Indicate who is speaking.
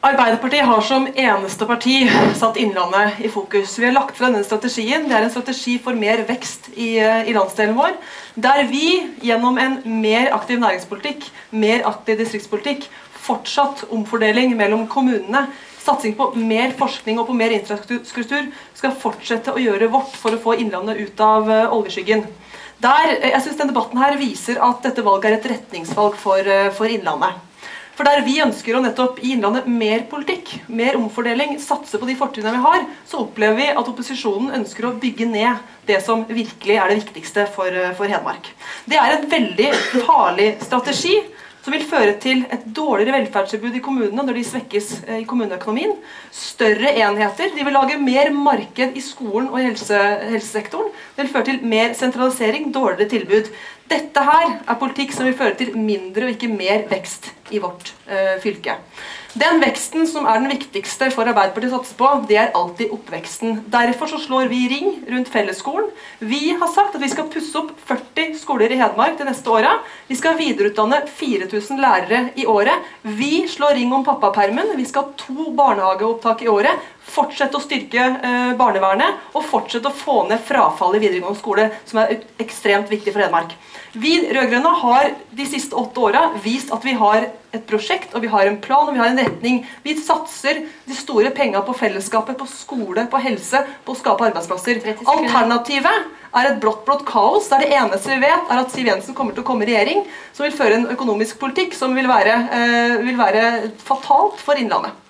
Speaker 1: Arbeiderpartiet har som eneste parti satt Innlandet i fokus. Vi har lagt fra denne strategien. Det er en strategi for mer vekst i, eh, i, landsdelen vår. Der vi gjennom en mer aktiv næringspolitikk, mer aktiv distriktspolitikk, fortsatt omfordeling mellom kommunene, satsing på mer forskning og på mer infrastruktur, skal fortsette å gjøre vårt for å få Innlandet ut av uh, oljeskyggen. Der, jeg synes denne Debatten her viser at dette valget er et retningsvalg for, for Innlandet. For der vi ønsker å nettopp i Innlandet mer politikk, mer omfordeling, satse på de fortrinnene vi har, så opplever vi at opposisjonen ønsker å bygge ned det som virkelig er det viktigste for, eh, for Hedmark. Det er en veldig farlig strategi som vil føre til et dårligere velferdstilbud i kommunene når de svekkes eh, i kommuneøkonomien. Større enheter. De vil lage mer marked i skolen og helse, helsesektoren. Vil føre til mer sentralisering, dårligere tilbud. Dette her er politikk som vil føre til mindre og ikke mer vekst i vårt uh, fylke. Den veksten som er den viktigste for Arbeiderpartiet å satse på, det er alltid oppveksten. Derfor så slår vi ring rundt fellesskolen. Vi har sagt at vi skal pusse opp 40 skoler i Hedmark de neste åra. Vi skal videreutdanne 4000 lærere i året. Vi slår ring om pappapermen. Vi skal ha to barnehageopptak i året fortsette å styrke eh, barnevernet og fortsette å få ned frafallet i videregående skole, som er ekstremt viktig for Hedmark. Vi rød-grønne har de siste åtte åra vist at vi har et prosjekt og vi har en plan og vi har en retning. Vi satser de store penga på fellesskapet, på skole, på helse, på å skape arbeidsplasser. Alternativet er et blått, blått kaos der det eneste vi vet, er at Siv Jensen kommer til å komme i regjering som vil føre en økonomisk politikk som vil være, eh, vil være fatalt for Innlandet.